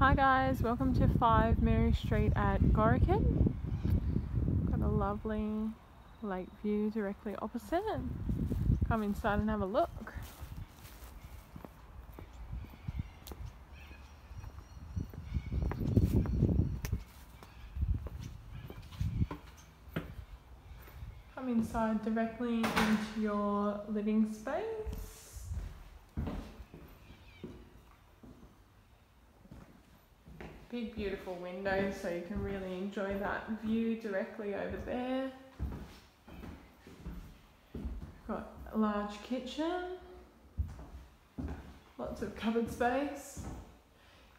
Hi guys, welcome to 5 Mary Street at Gorokan. Got a lovely lake view directly opposite. Come inside and have a look. Come inside directly into your living space. Big beautiful windows so you can really enjoy that view directly over there. Got a large kitchen, lots of cupboard space.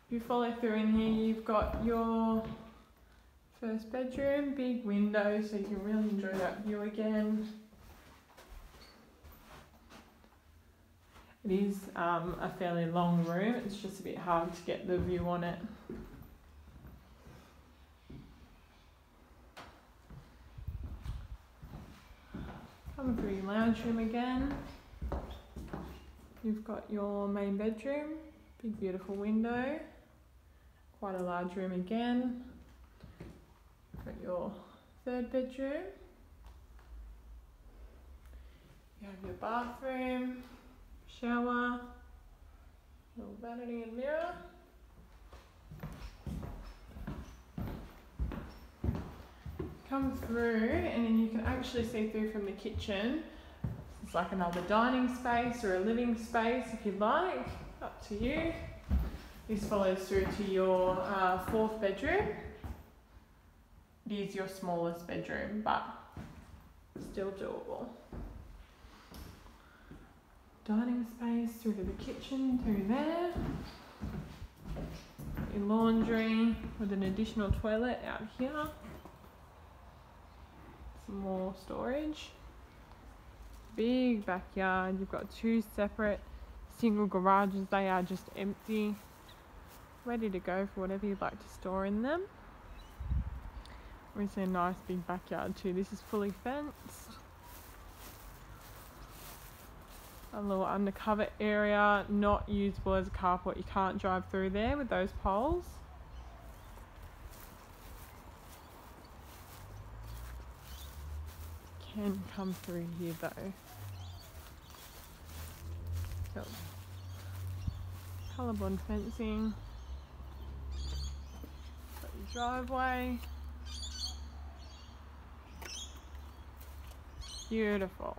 If you follow through in here you've got your first bedroom, big window so you can really enjoy that view again. It is um, a fairly long room, it's just a bit hard to get the view on it. Come through your lounge room again. You've got your main bedroom, big beautiful window, quite a large room again. Got your third bedroom. You have your bathroom, shower, little vanity and mirror. Come through and then you can actually see through from the kitchen. It's like another dining space or a living space if you'd like, up to you. This follows through to your uh, fourth bedroom. It is your smallest bedroom, but still doable. Dining space through to the kitchen, through there. Your laundry with an additional toilet out here more storage. Big backyard. You've got two separate single garages. They are just empty. Ready to go for whatever you'd like to store in them. Obviously a nice big backyard too. This is fully fenced. A little undercover area, not usable as a carport. You can't drive through there with those poles. Can come through here though. So, fencing. Got driveway. Beautiful.